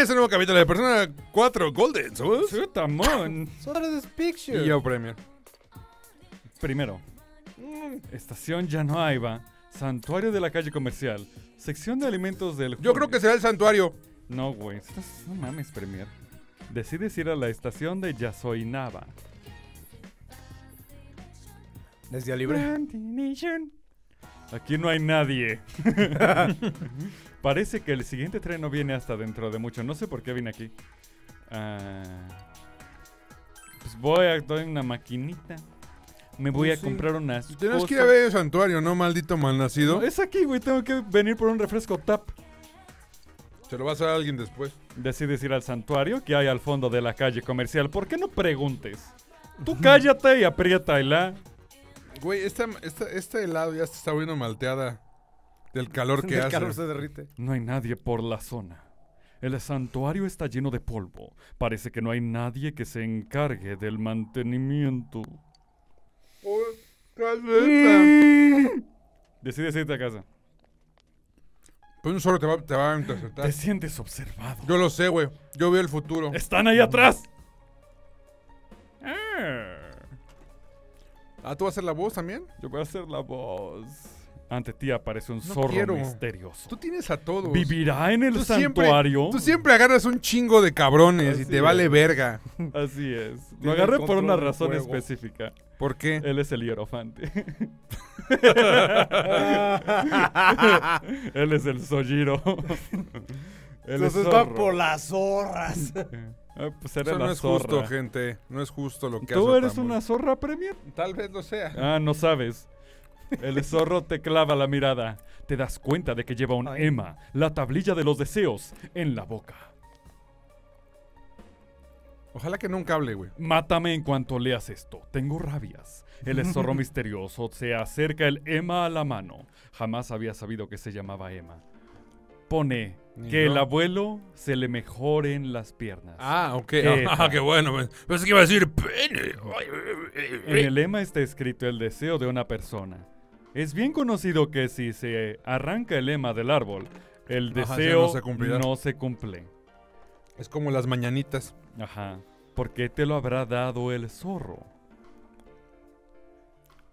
Bienvenidos a un nuevo capítulo de Persona 4 Golden Souls. Tamón. So that is picture. Y yo Premier. Primero, estación ya no hay, va. Santuario de la calle comercial. Sección de alimentos del Yo creo que será el santuario. No, güey. estás- No mames, Premier. Decides ir a la estación de Yasoinaba. ¿Es día libre? Aquí no hay nadie. Parece que el siguiente tren no viene hasta dentro de mucho. No sé por qué vine aquí. Ah, pues voy a doy una maquinita. Me voy Oh, a sí. comprar unas. Tenemos que ir a cosas. ver el santuario, ¿no? Maldito malnacido. No, es aquí, güey. Tengo que venir por un refresco tap. Se lo va a alguien después. Decides ir al santuario que hay al fondo de la calle comercial. ¿Por qué no preguntes? Tú cállate y apriétala. Güey, esta, esta, este helado ya se está volviendo malteada del calor que El hace. calor se derrite. No hay nadie por la zona. El santuario está lleno de polvo. Parece que no hay nadie que se encargue del mantenimiento. Oh, caleta. Decides irte a casa. Pues un solo te va, te va a interceptar. Te sientes observado. Yo lo sé, güey. Yo veo el futuro. ¡Están ahí atrás! Ah, Ah, ¿tú vas a hacer la voz también? yo voy a hacer la voz. Ante ti aparece un No zorro quiero. misterioso. Tú tienes a todos. ¿Vivirá en el Tú siempre- santuario? Tú siempre agarras un chingo de cabrones y te vale verga. Así es. Lo agarré por una razón específica. ¿Por qué? Él es el hierofante. Él es el Sojiro. Él es Entonces va por las zorras. Ah, pues Eso la no es zorra. justo, gente. No es justo lo que ¿Tú hace eres una zorra, Premier? Tal vez lo sea. Ah, no sabes. El zorro te clava la mirada. Te das cuenta de que lleva un Ay. Emma, la tablilla de los deseos, en la boca. Ojalá que nunca hable, güey. Mátame en cuanto leas esto. Tengo rabias. El zorro misterioso se acerca el Emma a la mano. Jamás había sabido que se llamaba Emma. Pone que el abuelo se le mejoren las piernas. Ah, ok. Ah, qué bueno. Pensé que iba a decir pene. En el lema está escrito el deseo de una persona. Es bien conocido que si se arranca el lema del árbol, el Ajá, deseo no se no se cumple. Es como las mañanitas. Ajá. ¿Por qué te lo habrá dado el zorro?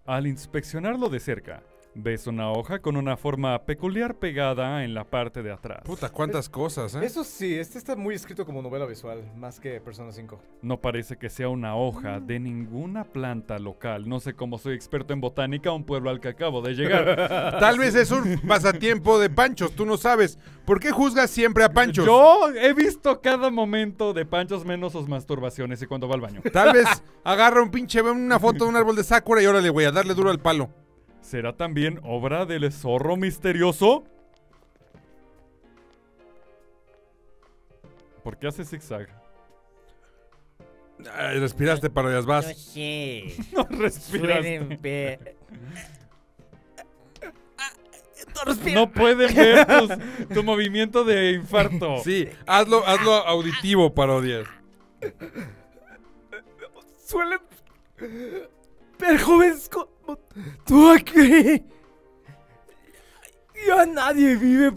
Al inspeccionarlo de cerca, ves una hoja con una forma peculiar pegada en la parte de atrás. Puta, cuántas cosas, ¿eh? Eso sí, este está muy escrito como novela visual, más que Persona 5. No parece que sea una hoja de ninguna planta local. No sé cómo soy experto en botánica, un pueblo al que acabo de llegar. Tal vez es un pasatiempo de Panchos, tú no sabes. ¿Por qué juzgas siempre a Panchos? Yo he visto cada momento de panchos menos sus masturbaciones y cuando va al baño. Tal vez agarra un pinche, ve una foto de un árbol de Sakura y órale, güey, a darle duro al palo. ¿Será también obra del zorro misterioso? ¿Por qué hace zigzag? Ay, respiraste, parodias, No vas. sé. No respiras. Pueden ver. No pueden ver tus- tu movimiento de infarto. Sí, hazlo, hazlo auditivo, parodias. Suelen ver jóvenes como tú aquí. Ya nadie vive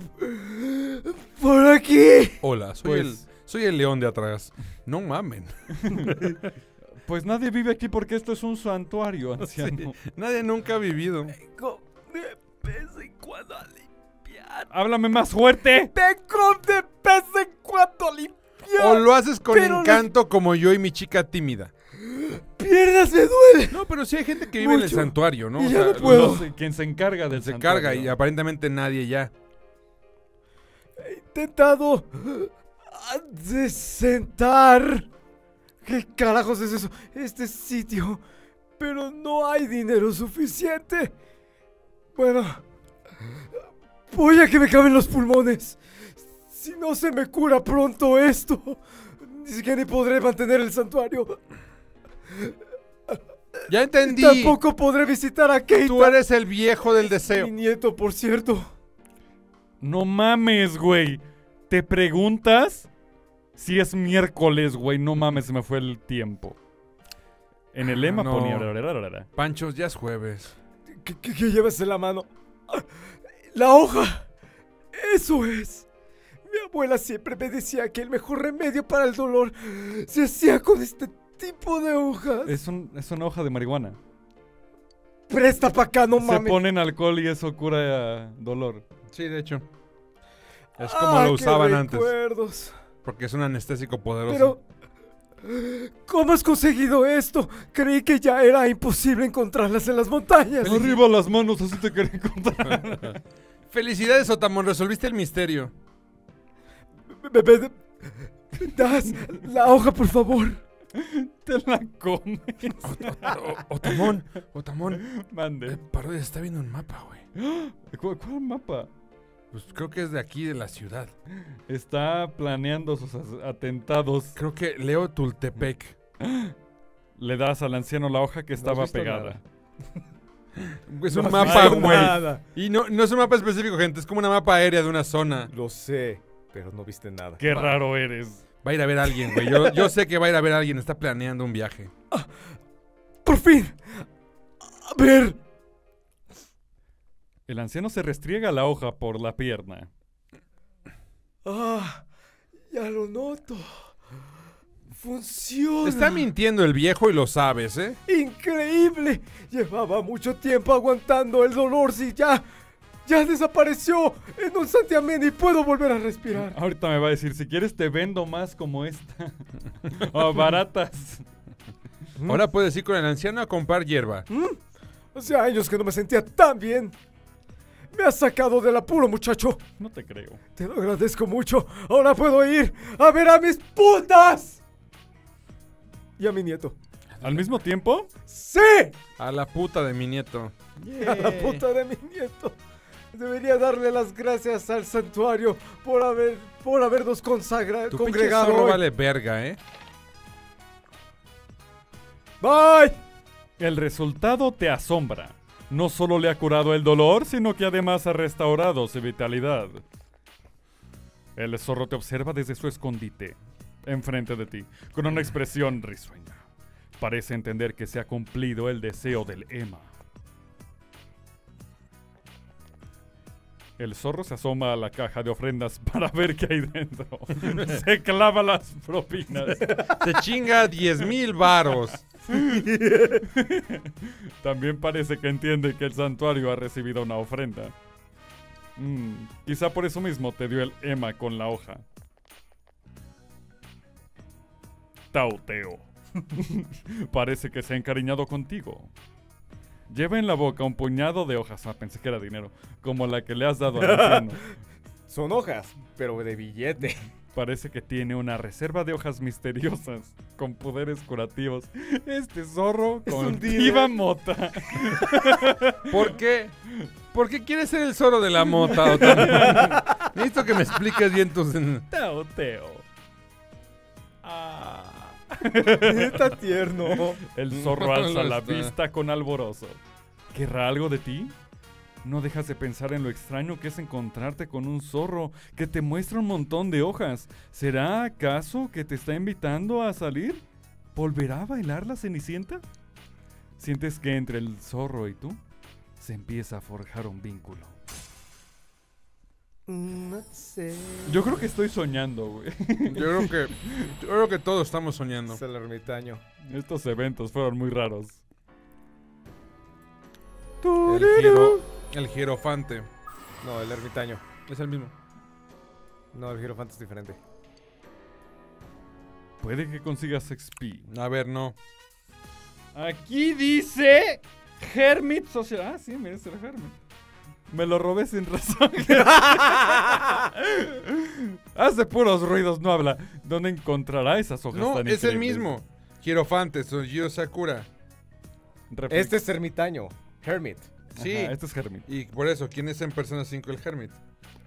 por aquí. Hola, soy, Pues- el, soy el león de atrás. No mamen. Pues nadie vive aquí porque esto es un santuario, anciano. Nadie nunca ha vivido. Vengo de vez en cuando a limpiar. ¡Háblame más fuerte! Vengo de vez en cuando a limpiar. O lo haces con encanto como yo y mi chica tímida. Piernas me duelen. No, pero sí hay gente que vive en el santuario, ¿no? Y O ya sea, no puedo. Quien se encarga del Se santuario. carga y aparentemente nadie ya. He intentado de sentar. ¿Qué carajos es eso? Este sitio. Pero no hay dinero suficiente. Bueno. Voy a que me caben los pulmones. Si no se me cura pronto esto, ni siquiera ni podré mantener el santuario. Ya entendí. Tampoco podré visitar a Kate. Tú eres el viejo del deseo. Mi nieto, por cierto. No mames, güey. ¿Te preguntas? Si es miércoles, güey. No mames, se me fue el tiempo. En el lema No. ponía... Panchos, ya es jueves. ¿Qué, qué- qué llevas en la mano? La hoja. Eso es. Mi abuela siempre me decía que el mejor remedio para el dolor se hacía con este tipo de hojas. Es, un- es una hoja de marihuana. Presta pa' acá, no Se mames. ponen alcohol y eso cura eh, dolor. Sí, de hecho. Es como Ah, lo qué usaban antes. recuerdos. Porque es un anestésico poderoso. Pero... ¿Cómo has conseguido esto? Creí que ya era imposible encontrarlas en las montañas. Arriba las manos, así te quería encontrar. Felicidades, Otamón. Resolviste el misterio. ¿Me, me- me- das la hoja, por favor? te la comes. O- Otamón, Otamón. Eh, Mande. Parodia está viendo un mapa, güey. ¿Cuál, cuál mapa? Pues creo que es de aquí, de la ciudad. Está planeando sus atentados. Creo que Leo Tultepec. Le das al anciano la hoja que estaba pegada. Es un mapa, güey. Y no, no es un mapa específico, gente. Es como una mapa aérea de una zona. Lo sé, pero no viste nada. Qué raro eres. Va a ir a ver a alguien, güey. Yo, yo sé que va a ir a ver a alguien. Está planeando un viaje. ¡Por fin! A ver. El anciano se restriega la hoja por la pierna. Ah, ya lo noto. Funciona. Está mintiendo el viejo y lo sabes, ¿eh? Increíble. Llevaba mucho tiempo aguantando el dolor. Si ya, ya desapareció en un santiamén y puedo volver a respirar. Ahorita me va a decir, si quieres te vendo más como esta. o baratas. Ahora puedes ir con el anciano a comprar hierba. Hace años que no me sentía tan bien. Me has sacado del apuro, muchacho. No te creo. Te lo agradezco mucho. Ahora puedo ir a ver a mis putas. Y a mi nieto. Al mismo tiempo, ¡Sí! A la puta de mi nieto. A la puta de mi nieto. Debería darle las gracias al santuario por haber por habernos consagra, Tu pinche congregado. zorro hoy. vale verga, ¿eh? Bye. el resultado te asombra. No solo le ha curado el dolor, sino que además ha restaurado su vitalidad. El zorro te observa desde su escondite, enfrente de ti, con una expresión risueña. Parece entender que se ha cumplido el deseo del Emma. El zorro se asoma a la caja de ofrendas para ver qué hay dentro. se clava las propinas. Se chinga 10 mil varos. También parece que entiende que el santuario ha recibido una ofrenda. Mm, quizá por eso mismo te dio el Emma con la hoja. Tauteo. parece que se ha encariñado contigo. Lleva en la boca un puñado de hojas. Ah, pensé que era dinero. Como la que le has dado al anciano. Son hojas, pero de billete. Parece que tiene una reserva de hojas misteriosas con poderes curativos. Este zorro Es cultiva mota. ¿Por qué? ¿Por qué quieres ser el zorro de la mota? Otamón? Necesito que me expliques bien tus... Tauteo. Ah. Está tierno. El zorro alza la está. vista con alborozo. ¿Querrá algo de ti? No dejas de pensar en lo extraño que es encontrarte con un zorro que te muestra un montón de hojas. ¿Será acaso que te está invitando a salir? ¿Volverá a bailar la cenicienta? Sientes que entre el zorro y tú se empieza a forjar un vínculo. No sé. Yo creo que estoy soñando, güey. Yo creo que... Yo creo que todos estamos soñando. Es el ermitaño. Estos eventos fueron muy raros. El, giro, el girofante. No, el ermitaño. Es el mismo. No, el girofante es diferente. Puede que consigas XP. A ver, no. Aquí dice Hermit Social. Ah, sí, mira, es el Hermit. Me lo robé sin razón. Hace puros ruidos, no habla. ¿Dónde encontrará esas hojas No, tan es el increíbles? mismo. Girofante, Sojiro Sakura. Este es ermitaño. Hermit. Sí. Ajá, este es Hermit. Y por eso, ¿quién es en Persona 5 el Hermit?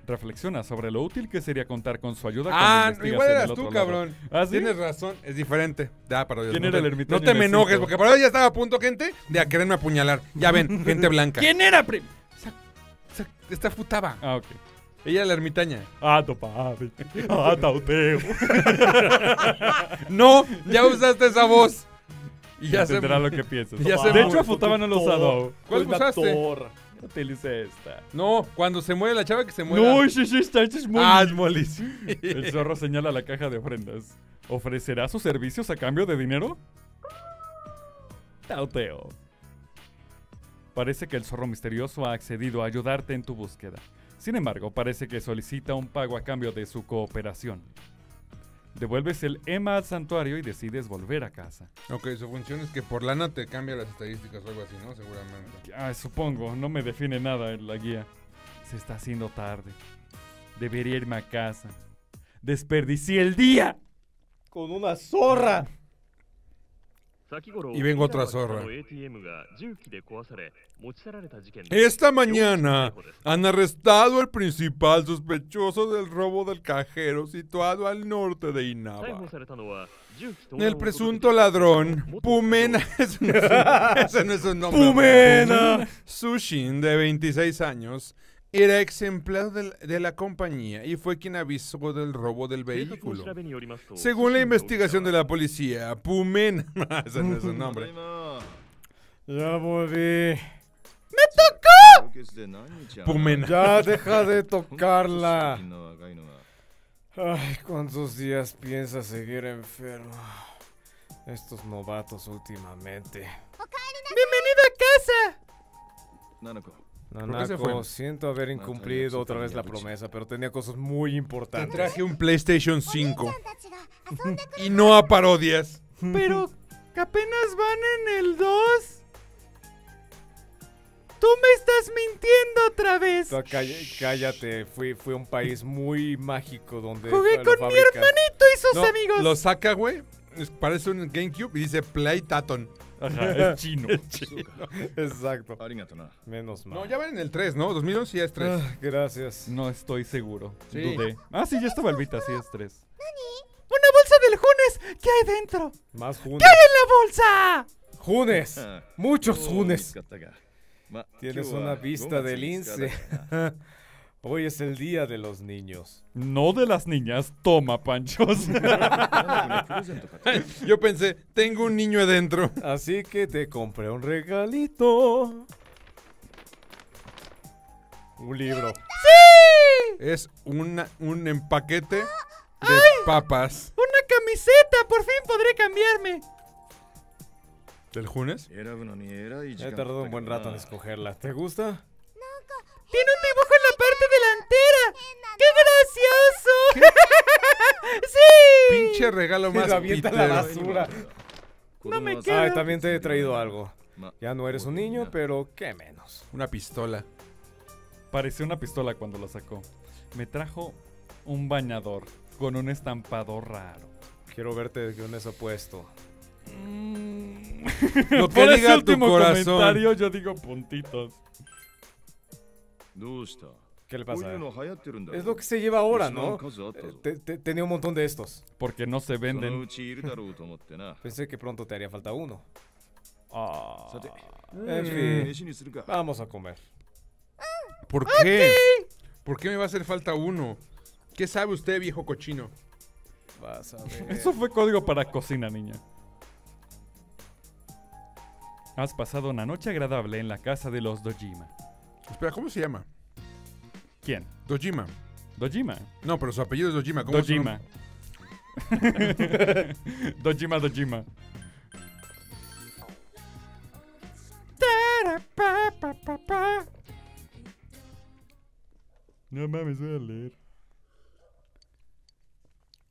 Reflexiona sobre lo útil que sería contar con su ayuda. Ah, cuando investigas igual en eras tú, otro lado. cabrón. ¿Ah, sí? Tienes razón, es diferente. Ya, pero ¿Quién no era te- el ermitaño No te me enojes, porque para ya estaba a punto, gente, de a quererme apuñalar. Ya ven, gente blanca. ¿Quién era, prim? Esta futaba. Ah, ok. Ella era la ermitaña. Ah, tu papi. Ah, tauteo. No, ya usaste esa voz. Y Ya se... entenderá lo que piensas. ya se de hecho, a Futaba no lo usado. ¿Cuál usaste? Utilicé esta. No, cuando se muere la chava que se muere. No, sí, sí, esta esta es muy... Ah, es Molly. El zorro señala la caja de ofrendas. ¿Ofrecerá sus servicios a cambio de dinero? Tauteo. Parece que el zorro misterioso ha accedido a ayudarte en tu búsqueda. Sin embargo, parece que solicita un pago a cambio de su cooperación. Devuelves el EMA al santuario y decides volver a casa. Ok, su función es que por lana te cambia las estadísticas o algo así, ¿no? Seguramente. Ah, supongo, no me define nada en la guía. Se está haciendo tarde. Debería irme a casa. Desperdicié el día. Con una zorra. Y vengo otra zorra. Es Esta mañana han arrestado al principal sospechoso del robo del cajero situado al norte de Inaba. El presunto ladrón, Pumena, ese no es un nombre. Pumena. Sushin, de 26 años, era ex empleado de la compañía y fue quien avisó del robo del vehículo. Según la investigación de la policía, Pumena, ese no es su nombre, Ya volví. Pumena. Ya deja de tocarla. Ay, ¿cuántos días piensas seguir enfermo? Estos novatos últimamente. ¡Bienvenido a casa! qué Nanako, siento haber incumplido otra vez la promesa, pero tenía cosas muy Te importantes. traje un PlayStation 5 y no a parodias. Pero apenas van en el 2. Tú me estás mintiendo otra vez. No, cállate, fui, fui a un país muy mágico donde... Jugué con mi hermanito y sus No, amigos. Lo saca, güey. Parece un GameCube y dice Play Taton. Ajá, es chino. Exacto. Menos mal. No, ya van en el 3, ¿no? 2011 ya es 3. Ah, gracias. No estoy seguro. Sí. Dudé. Ah, sí, ya estaba el Vita, sí es 3. Una bolsa del Junes. ¿Qué hay dentro? Más ¿Qué Junes. hay en la bolsa? ¡Junes! Ah. ¡Muchos Junes! Tienes una vista de lince. Hoy es el día de los niños. No de las niñas, toma, panchos. Yo pensé, tengo un niño adentro. Así que te compré un regalito. Un libro. Es una, un empaquete de papas. Una camiseta. Por fin podré cambiarme. ¿Del Junes? He tardado un buen rato en escogerla. ¿Te gusta? Tiene un dibujo en la parte delantera. ¡Qué gracioso! ¡Sí! Pinche regalo más Lo avienta a la basura. No me Ay, queda. también te he traído algo. Ya no eres un niño, pero qué menos. Una pistola. Parecía una pistola cuando la sacó. Me trajo un bañador con un estampado raro. Quiero verte con eso puesto. Lo que Por ese diga tu último corazón. comentario yo digo puntitos. ¿Qué le pasa? Es lo que se lleva ahora, ¿no? Eh, te- te- tenía un montón de estos. Porque no se venden. Pensé que pronto te haría falta uno. Ah. En fin, vamos a comer. ¿Por qué? ¿Por qué me va a hacer falta uno? ¿Qué sabe usted, viejo cochino? Vas a ver. Eso fue código para cocina, niña. Has pasado una noche agradable en la casa de los Dojima. Espera, ¿cómo se llama? ¿Quién? Dojima. Dojima. No, pero su apellido es Dojima. ¿Cómo Dojima. Dojima, Dojima. No mames, voy a leer.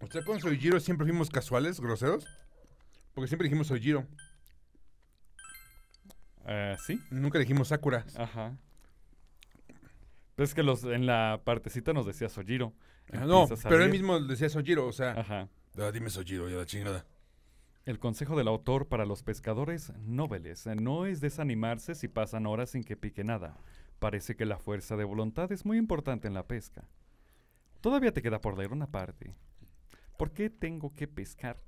¿Usted con Soijiro siempre fuimos casuales, groseros? Porque siempre dijimos Soijiro. Eh, sí, Nunca dijimos Sakura. ajá. Pero es que los, en la partecita nos decía Sojiro. Ah, No, pero él mismo decía Soijiro, o sea... Ajá. "Ah, dime Soijiro, ya la chingada. El consejo del autor para los pescadores nobles no es desanimarse si pasan horas sin que pique nada. Parece que la fuerza de voluntad es muy importante en la pesca. Todavía te queda por leer una parte. ¿Por qué tengo que pescar?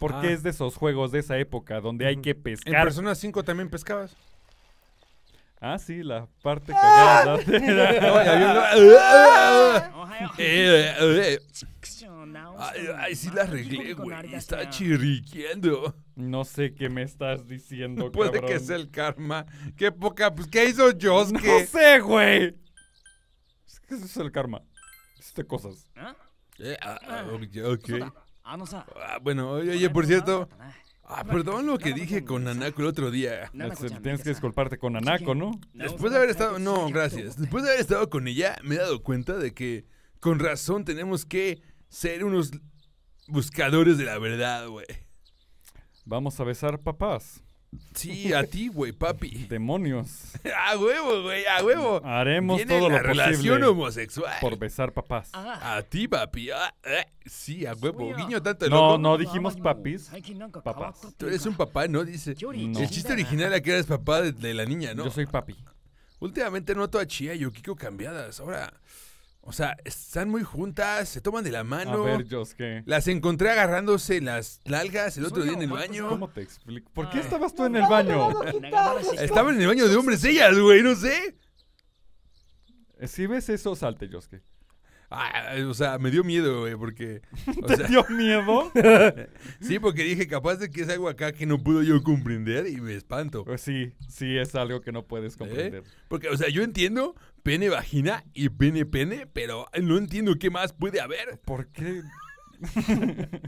Porque Ah. es de esos juegos de esa época donde hay que En pescar. Persona 5 también pescabas. Ah, sí, la parte cagada. Eh, eh, Ay, ay, sí la arreglé, güey. Está chirriquiendo. No sé qué me estás diciendo, Puede cabrón. que sea el karma. Qué poca. Pues, ¿qué hizo Josuke? No sé, güey. Es que eso es el karma. Hiciste cosas. Eh, ah, ah, ok, ok. Ah, bueno, oye, oye, por cierto. Ah, perdón lo que dije con Nanako el otro día. Es- Tienes que disculparte con Anako, ¿no? Después de haber estado. No, gracias. Después de haber estado con ella, me he dado cuenta de que con razón tenemos que ser unos buscadores de la verdad, güey. Vamos a besar papás. Sí, a ti, güey, papi. Demonios. A huevo, güey, a huevo. Haremos Viene todo la lo relación posible homosexual. por besar papás. A ti, papi. Ah, eh, sí, a huevo. Guiño tanto el No, no dijimos papis. Papás. Tú eres un papá, ¿no? Dice. No. El chiste original era que eres papá de, de la niña, ¿no? Yo soy papi. Últimamente noto a Chía y Yukiko cambiadas. Ahora, o sea, están muy juntas, se toman de la A mano. ver, Josuke. Las encontré agarrándose en las nalgas el otro día en el baño. ¿Cómo te explico? ¿Por qué estabas tú en el baño? Estaban en el baño de hombres ellas, güey, no sé. Eh, Si ves eso, salte, Josuke. Ah, o sea, me dio miedo, güey, porque... o ¿Te sea, dio miedo? sí, porque dije, capaz de que es algo acá que no puedo yo comprender y me espanto. Pues sí, sí es algo que no puedes ¿Eh? comprender. Porque, o sea, yo entiendo pene, vagina y pene, pene, pero no entiendo qué más puede haber. ¿Por qué?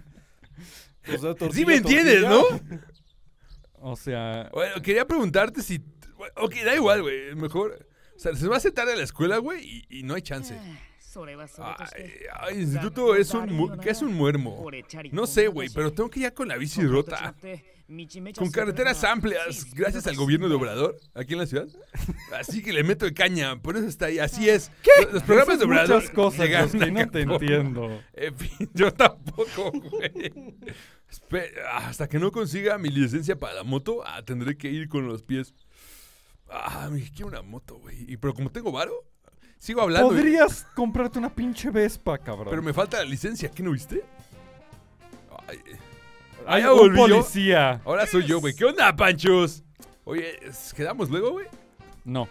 O sea, Sí me entiendes, ¿no? O sea, Bueno, quería preguntarte si... Ok, da igual, güey, mejor... O sea, se va a sentar a la escuela, güey, y, y no hay chance. Ay, ay, instituto es un... mu- ¿Qué es un muermo? No sé, güey, pero tengo que ir ya con la bici rota. Con carreteras amplias, gracias al gobierno de Obrador, aquí en la ciudad. Así que le meto de caña, por eso está ahí, así es. ¿Qué? Los programas de Obrador muchas cosas, a no te entiendo. En fin, yo tampoco, güey. Hasta que no consiga mi licencia para la moto, ah, tendré que ir con los pies. Ah, me quiero una moto, güey. Y pero como tengo varo, sigo hablando. Podrías comprarte una pinche Vespa, cabrón. Pero me falta la licencia, ¿qué no viste? Ay, Hay un volví yo. policía. ahora soy yo, güey. ¿Qué onda, Panchos? Oye, ¿quedamos luego, güey? No.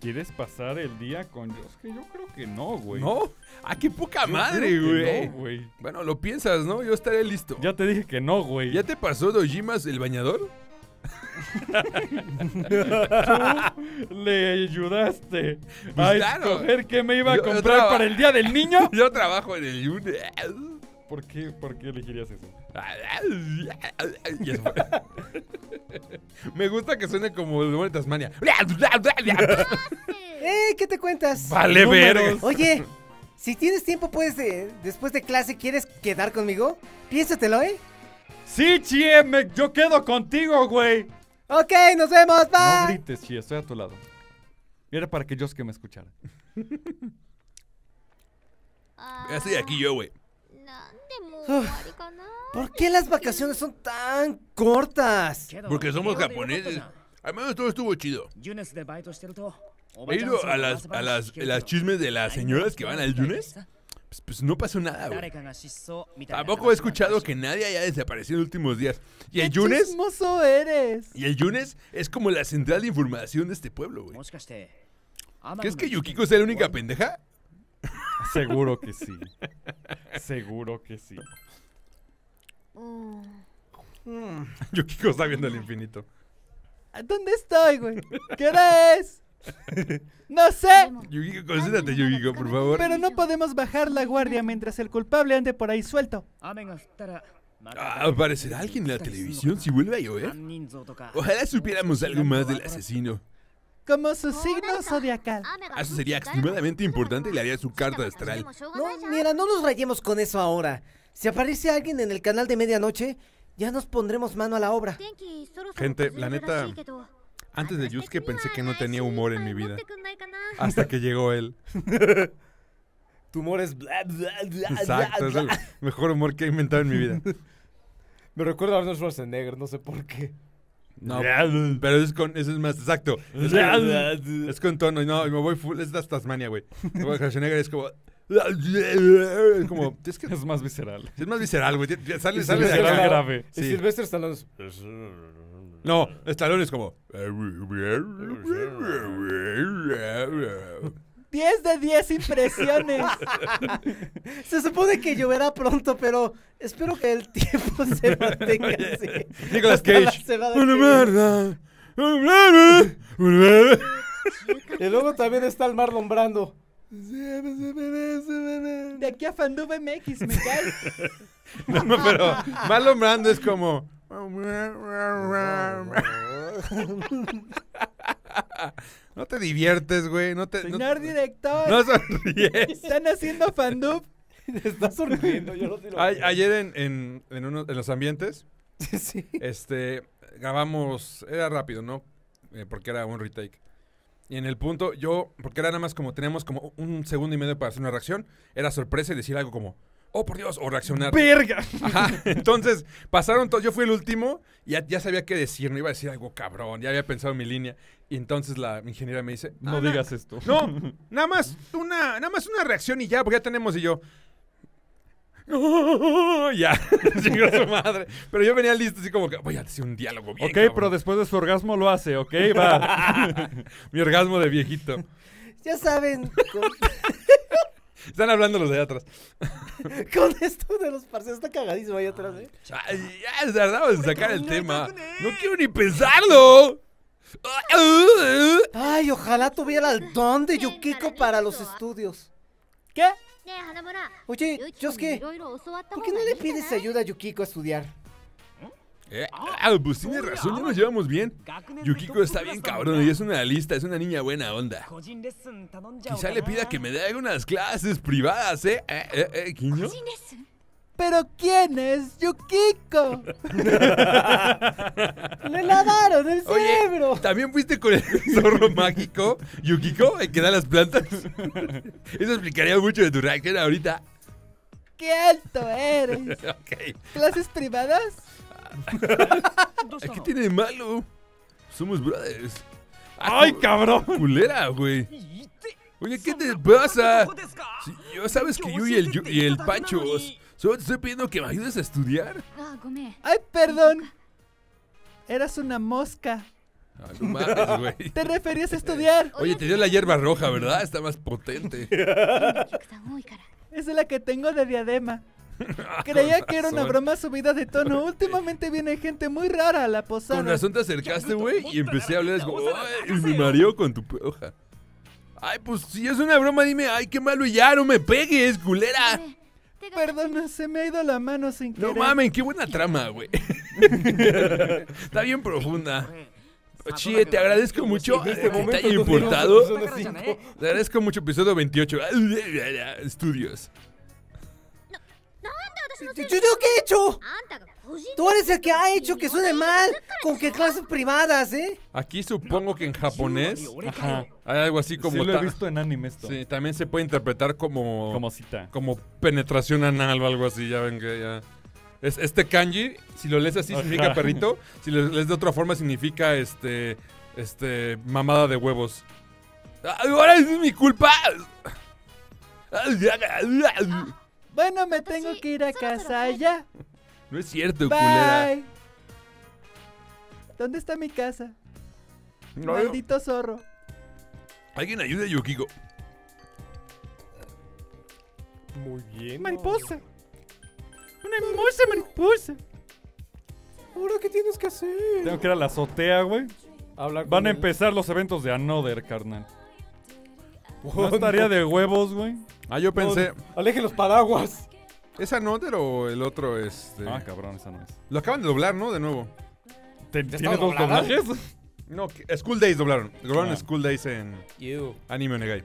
¿Quieres pasar el día con Josuke? Yo creo que no, güey. ¿No? ¡Ah, qué poca Yo madre, que güey! No, güey. bueno, lo piensas, ¿no? Yo estaré listo. Ya te dije que no, güey. ¿Ya te pasó Dojimas el bañador? Le ayudaste Pues a claro. escoger qué me iba a comprar para el día del niño. Yo trabajo en el Yune. ¿Por qué, ¿Por qué elegirías eso? Me gusta que suene como el de Tasmania. ¡Eh! ¿Qué te cuentas? Vale, verga. Oye, si tienes tiempo, pues, de- después de clase, ¿quieres quedar conmigo? Piénsatelo, ¿eh? Sí, Chie, me- yo quedo contigo, güey. Ok, nos vemos, No bye. grites, Chie, estoy a tu lado. Era para que Josuke me escuchara. Ya estoy aquí yo, güey. ¿Por qué las vacaciones son tan cortas? Porque somos japoneses. Al menos todo estuvo chido. He ido a las, a las, las chismes de las señoras que van al Yunes. Pues, pues no pasó nada, güey. Tampoco he escuchado que nadie haya desaparecido en los últimos días. Y el Yunes, eres! y el Yunes es como la central de información de este pueblo, güey. ¿Crees que Yukiko sea la única pendeja? Seguro que sí. Seguro que sí. Yukiko está viendo el infinito. ¿Dónde estoy, güey? ¿Qué hora es? No sé, Yukiko, concéntrate, Yukiko, por favor. pero no podemos bajar la guardia mientras el culpable ande por ahí suelto. Ah, ¿Aparecerá alguien en la televisión si vuelve a llover? Ojalá supiéramos algo más del asesino. Como su signo zodiacal. Eso sería extremadamente importante y le haría su carta astral. No, mira, no nos rayemos con eso ahora. Si aparece alguien en el canal de medianoche, ya nos pondremos mano a la obra. Gente, la neta, antes de Yusuke pensé que no tenía humor en mi vida. Hasta que llegó él. Tu humor es bla, bla, bla, bla, Exacto, es el mejor humor que he inventado en mi vida. Me recuerda a Arnold Schwarzenegger, no sé por qué. No, pero es con, eso es más exacto. Es con, es con tono, no, me voy full, es de Tasmania, güey. Schwarzenegger es como... Es como, es que Es más visceral. es más visceral, güey. Sale, Y sale de Sylvester acá. Stallone. Stallone- grave. Y Sí. Sylvester Stallone es- No, Stallone es como... 10 de 10 impresiones. Se supone que lloverá pronto, pero espero que el tiempo se mantenga así. Nicolas Cage. Una viene. Y luego también está el Marlon Brando. De aquí a Fandub MX, me cae. No, pero Marlon Brando es como. No te diviertes, güey. No te. No, Señor director, no sonríes. están haciendo Fandub. Está sonriendo, yo no sé lo A- ayer en, en, en, uno- en los ambientes, Sí. este, grabamos, era rápido, ¿no? Eh, porque era un retake. Y en el punto, yo, porque era nada más como, teníamos como un segundo y medio para hacer una reacción, era sorpresa y decir algo como, oh por Dios, o reaccionar. ¡Verga! Ajá, entonces pasaron todos, yo fui el último y ya, ya sabía qué decir, no iba a decir algo cabrón, ya había pensado en mi línea. Y entonces la ingeniera me dice, No "Ah, na- digas esto. no, nada más una, nada más una reacción y ya, porque ya tenemos y yo. No, ya, su madre. Pero yo venía listo así como que voy a decir un diálogo bien. Ok, cabrón". pero después de su orgasmo lo hace, ¿ok? Va. Mi orgasmo de viejito. Ya saben, con, Están hablando los de allá atrás. con esto de los parceros está cagadísimo ahí atrás, ¿eh? Ay, ya, tardamos en sacar el tema. No quiero ni pensarlo. Ay, ojalá tuviera el don de Yukiko para los estudios. ¿Qué? Oye, Yosuke, ¿por qué no le pides ayuda a Yukiko a estudiar? Eh, ah, pues tienes razón, ya nos llevamos bien. Yukiko está bien cabrón y es una lista, es una niña buena onda. Quizá le pida que me dé algunas clases privadas, ¿eh? ¿Eh, eh, eh, Quiño? ¿Pero quién es Yukiko? ¡Le lavaron el Oye, cerebro! ¿también fuiste con el zorro mágico, Yukiko, el que da las plantas? Eso explicaría mucho de tu reacción ahorita. ¡Qué alto eres! Ok. ¿Clases privadas? ¿Qué tiene de malo? Somos brothers. ¡Ay, cabrón! Culera, güey. Oye, ¿qué te pasa? Yo sabes que yo y el, Yu- y el Panchos solo te estoy pidiendo que me ayudes a estudiar. ¡Ay, perdón! Eras una mosca. Ah, no mames, güey. ¿Te referías a estudiar? Oye, te dio la hierba roja, ¿verdad? Está más potente. Esa es la que tengo de diadema. Creía que era una broma subida de tono. Últimamente viene gente muy rara a la posada. Con razón te acercaste, güey, y empecé a hablar. Es como, ay, me mareo con tu hoja. Ay, pues si es una broma, dime, ay, qué malo, y ya no me pegues, culera. Perdona, se me ha ido la mano sin No querer. mames, qué buena trama, güey. Está bien profunda. Chie, te agradezco mucho En este eh, momento haya no importado. Te agradezco mucho, episodio 28. Estudios. ¿Yo, yo qué he hecho? Tú eres el que ha hecho que suene mal con que clases privadas, ¿eh? Aquí supongo que en japonés Ajá. hay algo así Sí como... lo he visto en anime esto. Sí, también se puede interpretar como... Como cita. como penetración anal o algo así, ya ven que ya... Es, este kanji, si lo lees así significa perrito, si lo lees de otra forma significa este... Este... mamada de huevos. ¡Ah, ¡Ahora es mi culpa! Bueno, me tengo que ir a casa ya. No es cierto, culera. Bye. ¿Dónde está mi casa? No, Maldito zorro. Alguien ayude a Yukiko. Muy bien. Mariposa. Una hermosa mariposa. ¿Ahora qué tienes que hacer? Tengo que ir a la azotea, güey. Van a él. empezar los eventos de Another, carnal. ¿No estaría de huevos, güey? Ah, yo pensé... Aleje los paraguas. ¿Es Another o el otro este...? Ah, cabrón, esa no es. Lo acaban de doblar, ¿no? De nuevo. ¿Te- ¿Ya ¿Tiene dos doblada? doblajes? No, que- School Days doblaron. Doblaron Ah. School Days en You. Anime Onegai.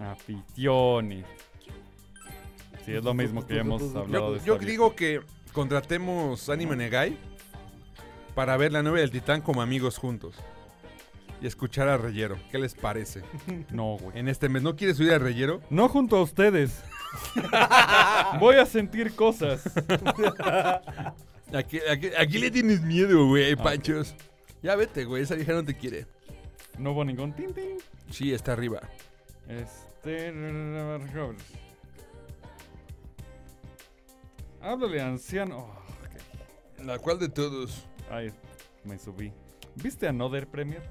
Aficiones. Sí, es lo mismo que ya hemos hablado Yo, de esta yo vieja. digo que contratemos Anime Negai para ver la novia del titán como amigos juntos. Y escuchar a Reyero. ¿Qué les parece? No, güey. En este mes, ¿no quieres subir a Reyero? No junto a ustedes. Voy a sentir cosas. ¿A a a qué le tienes miedo, güey, Ah. Panchos? Ya vete, güey, esa vieja no te quiere. No hubo ningún tin tin. Sí, está arriba. Este. Háblale, anciano. Oh. ¿La cual de todos? Ay, me subí. ¿Viste Another Premier?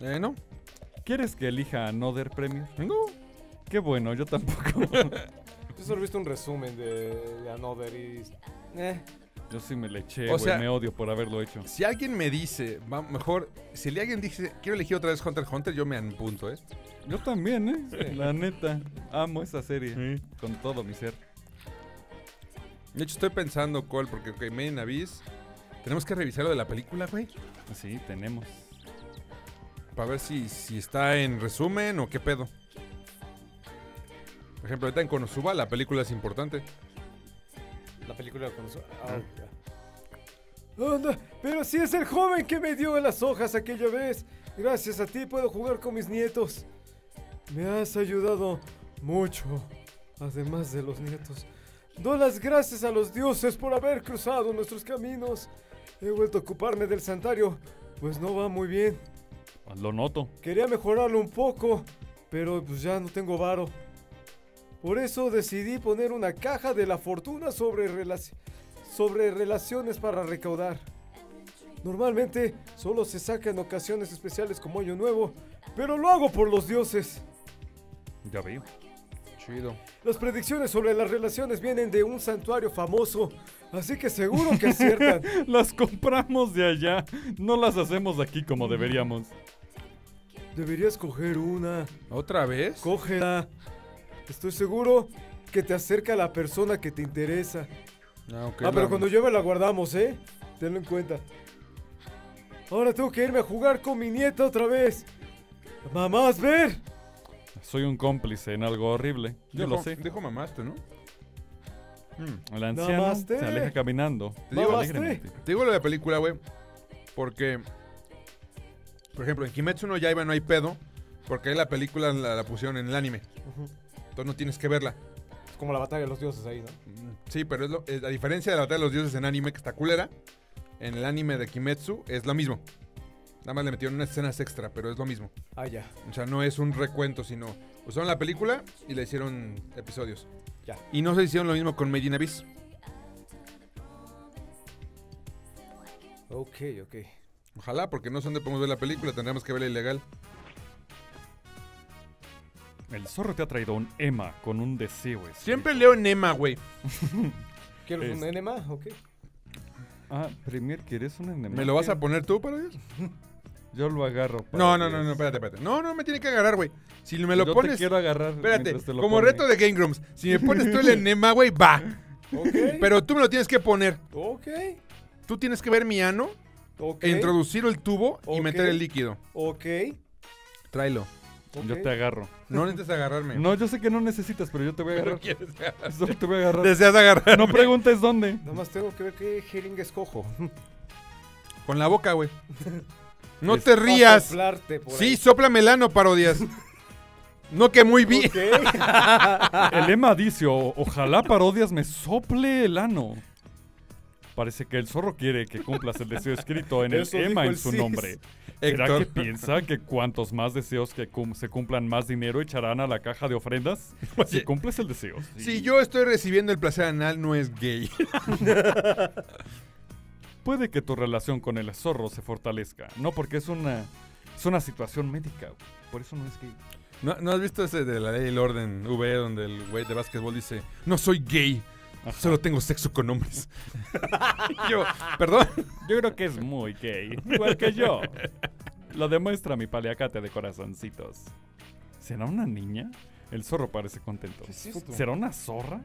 Eh, ¿no? ¿Quieres que elija Another Premier? No. Qué bueno, yo tampoco. Yo solo he visto un resumen de, de Another y... Eh, yo sí me le eché, O güey. sea- me odio por haberlo hecho. Si alguien me dice, va, mejor, si alguien dice, quiero elegir otra vez Hunter x Hunter, yo me apunto, ¿eh? Yo también, ¿eh? La neta. Amo esa serie. Con todo mi ser. De hecho, estoy pensando, Cole, porque, ok, Made in Abyss, tenemos que revisar lo de la película, güey. Sí, tenemos. Para ver si, si está en resumen o qué pedo. Por ejemplo, ahorita en Konosuba la película es importante. la película con su... ah, ya. Anda, pero si es el joven que me dio las hojas aquella vez. Gracias a ti puedo jugar con mis nietos. Me has ayudado mucho, además de los nietos. Doy las gracias a los dioses por haber cruzado nuestros caminos. He vuelto a ocuparme del santuario, pues no va muy bien. Lo noto. Quería mejorarlo un poco, pero pues ya no tengo varo. Por eso decidí poner una caja de la fortuna sobre, relaci- sobre relaciones para recaudar. Normalmente solo se saca en ocasiones especiales como Año Nuevo, pero lo hago por los dioses. Ya veo. Chido. Las predicciones sobre las relaciones vienen de un santuario famoso, así que seguro que aciertan. Las compramos de allá. No las hacemos aquí como deberíamos. Deberías coger una. ¿Otra vez? Cógela. Estoy seguro que te acerca a la persona que te interesa. Ah, ok, ah, pero la- cuando llueve la guardamos, ¿eh? Tenlo en cuenta. Ahora tengo que irme a jugar con mi nieta otra vez. Mamás, ver. Soy un cómplice en algo horrible. Yo lo sé. Dijo mamaste, ¿no? Mm. El anciano Namaste. se aleja caminando. Te digo-. Te digo lo de la película, güey. Porque, por ejemplo, en Kimetsu no Yaiba no hay pedo. Porque ahí la película la, la pusieron en el anime. Entonces no tienes que verla. Es como la batalla de los dioses ahí, ¿no? Mm, Sí, pero es lo, es- a diferencia de la batalla de los dioses en anime, que está culera, en el anime de Kimetsu es lo mismo. Nada más le metieron unas escenas extra, pero es lo mismo. Ah, ya. O sea, no es un recuento, sino usaron la película y le hicieron episodios. Ya. Y no se hicieron lo mismo con Made in Abyss. Ok, ok. Ojalá, porque no sé dónde podemos ver la película, tendríamos que verla ilegal. El zorro te ha traído un Emma con un deseo. escrito. Siempre leo Nema, güey. ¿Quieres Es- un enema? Ok. Ah, Premier, ¿quieres un enema? ¿Me lo vas a poner tú para Dios? Yo lo agarro. para No, no, que- no, no, espérate, espérate. No, no me tiene que agarrar, güey. Si me lo Yo pones. te quiero agarrar. Espérate, mientras te lo como pone. reto de Game Grumps, si me pones tú el enema, güey, va. Ok. Pero tú me lo tienes que poner. ok. Tú tienes que ver mi ano, Introducir el tubo y meter el líquido. Ok. Tráelo. Yo te agarro. No necesitas agarrarme. No, yo sé que no necesitas, pero yo te voy a agarrar. quieres agarrar. Solo te voy a agarrar. Deseas agarrar. No preguntes dónde. Nada más tengo que ver qué jeringa escojo. Con la boca, güey. No Es te rías. Sí, ahí. sóplame el ano, parodias. No que muy bien. El Emma dice, "O- ojalá parodias me sople el ano. Parece que el zorro quiere que cumplas el deseo escrito en el Emma en su nombre. ¿Será Héctor. que piensa que cuantos más deseos que cum- se cumplan más dinero echarán a la caja de ofrendas? Si cumples el deseo. sí. Si yo estoy recibiendo el placer anal, no es gay. Puede que tu relación con el zorro se fortalezca. No porque es una, es una situación médica. Por eso no es gay. ¿No, no has visto ese de la ley y el orden V donde el güey de básquetbol dice, no soy gay, solo tengo sexo con hombres? yo, perdón. Yo creo que es muy gay. Igual que yo. Lo demuestra mi paliacate de corazoncitos. ¿Será una niña? El zorro parece contento. ¿Qué es esto? ¿Será una zorra?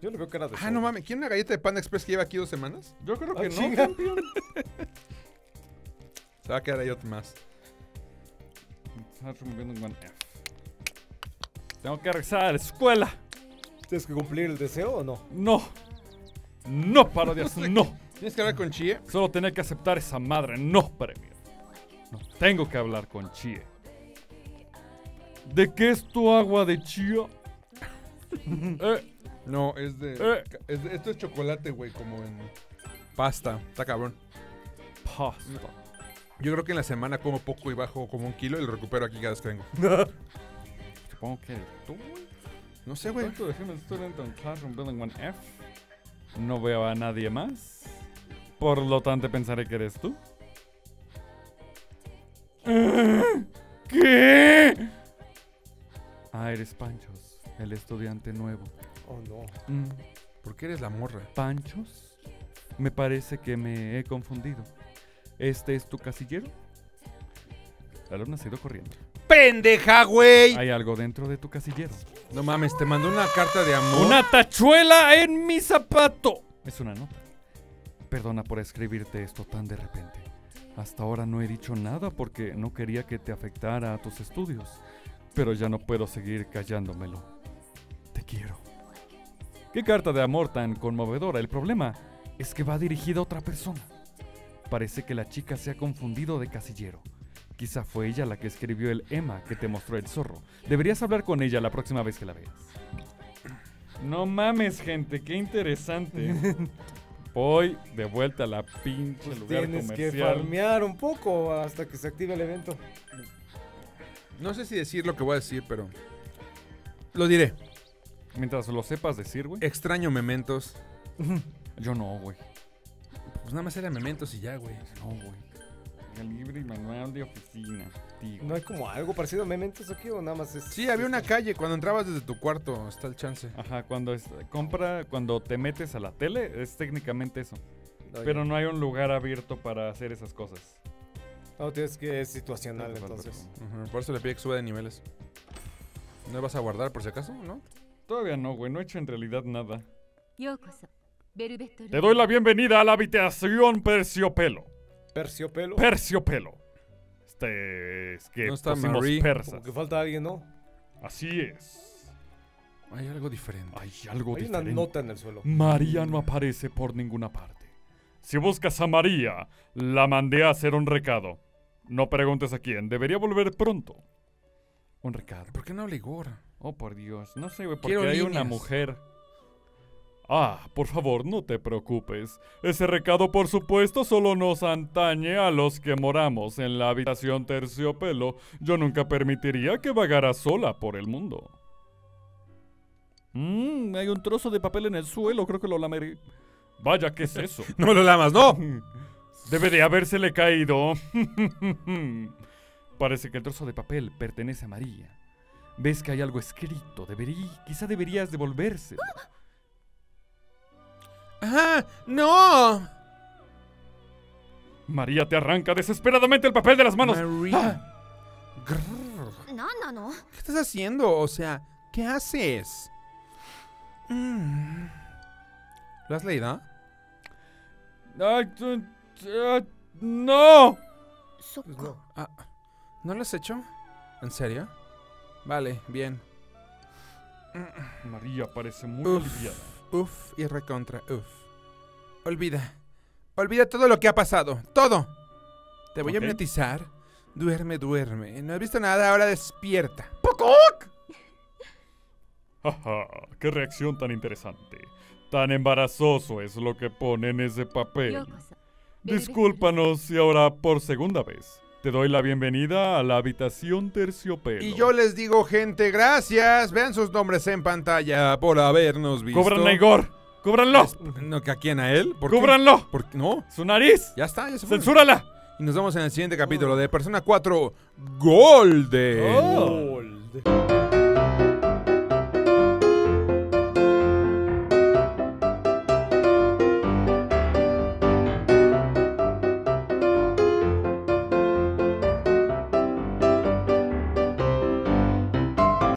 Yo le veo cara de Ah, no mames, ¿quiere una galleta de Panda Express que lleva aquí dos semanas? Yo creo que Ah, no, chinga. campeón. Se va a quedar ahí otro más. Tengo que regresar a la escuela. ¿Tienes que cumplir el deseo o no? No. No, parodias, no. ¿Tienes que hablar con Chie? Solo tenía que aceptar esa madre. No, premio. No, tengo que hablar con Chie. ¿De qué es tu agua de chía? eh, No, es de, Eh. es de- Esto es chocolate, güey, como en pasta. Está cabrón. pasta. Yo creo que en la semana como poco y bajo como un kilo y lo recupero aquí cada vez que vengo. Supongo que tú, güey. No sé, güey. Going to the human student on classroom building 1F. No veo a nadie más. Por lo tanto, pensaré que eres tú. ¿Qué? Ah, eres Panchos, el estudiante nuevo. Oh, no. Mm, ¿Por qué eres la morra? ¿Panchos? Me parece que me he confundido. ¿Este es tu casillero? La alumna se ha ido corriendo. ¡Pendeja, güey! Hay algo dentro de tu casillero. No mames, te mandó una carta de amor. ¡Una tachuela en mi zapato! Es una nota. Perdona por escribirte esto tan de repente. Hasta ahora no he dicho nada porque no quería que te afectara a tus estudios. Pero ya no puedo seguir callándomelo. Te quiero. Qué carta de amor tan conmovedora. El problema es que va dirigida a otra persona. Parece que la chica se ha confundido de casillero. Quizá fue ella la que escribió el Emma que te mostró el zorro. Deberías hablar con ella la próxima vez que la veas. No mames, gente, qué interesante. Voy de vuelta a la pinche lugar Tienes que comercial. farmear un poco hasta que se active el evento. No sé si decir lo que voy a decir, pero. Lo diré. Mientras lo sepas decir, güey. Extraño mementos. Yo no, güey. Pues nada más era mementos y ya, güey. No, güey calibre y manual de oficina. Tío. ¿No hay como algo parecido a Mementos aquí o nada más es.? Sí, había una este? calle cuando entrabas desde tu cuarto, está el chance. Ajá, cuando compra, cuando te metes a la tele, es técnicamente eso. Pero no hay un lugar abierto para hacer esas cosas. No, tienes que es situacional entonces. Por eso le pide que suba de niveles. ¿No vas a guardar por si acaso, no? Todavía no, güey, no he hecho en realidad nada. Te doy la bienvenida a la habitación Perciopelo. Terciopelo. Perciopelo. Este es que No está pusimos Marie. persas. Como que falta alguien, ¿no? Así es. Hay algo diferente. Hay algo Hay una diferente. nota en el suelo. María no aparece por ninguna parte. Si buscas a María, la mandé a hacer un recado. No preguntes a quién, debería volver pronto. Un recado. ¿Por qué no habla Igor? Oh, por Dios. No sé, güey, porque Quiero hay una líneas. mujer. Ah, por favor, no te preocupes. Ese recado, por supuesto, solo nos antañe a los que moramos en la habitación terciopelo. Yo nunca permitiría que vagara sola por el mundo. Mmm, hay un trozo de papel en el suelo, creo que lo lameré. Vaya, ¿qué es eso? No lo lamas, no. Debe de habérsele caído. Parece que el trozo de papel pertenece a María. Ves que hay algo escrito. Deberí, quizá deberías devolvérselo. ¡Ah! ¡No! María te arranca desesperadamente el papel de las manos. María. Ah. No, no, no. ¿Qué estás haciendo? O sea, ¿qué haces? Mm. ¿Lo has leído? Ah, ¡No! Pues ah, no. Lo has hecho? ¿En serio? Vale, bien. María parece muy aliviada. Uf y recontra, uf. Olvida. Olvida todo lo que ha pasado. Todo. Te voy a hipnotizar. Duerme, duerme. No has visto nada, ahora despierta. ¡Pococ! ¡Ja! ¡Qué reacción tan interesante! Tan embarazoso es lo que pone en ese papel. Discúlpanos y ahora por segunda vez. Te doy la bienvenida a la habitación terciopelo. Y yo les digo, gente, gracias. Vean sus nombres en pantalla por habernos visto. ¡Cobran a Igor! ¡Cóbranlo! ¿No que a quién? ¿A él? ¿Por. ¿Por qué? No, ¡Su nariz! ya está, ya se fue. ¡Censúrala! Y nos vemos en el siguiente capítulo de Persona 4 Golden. Gold.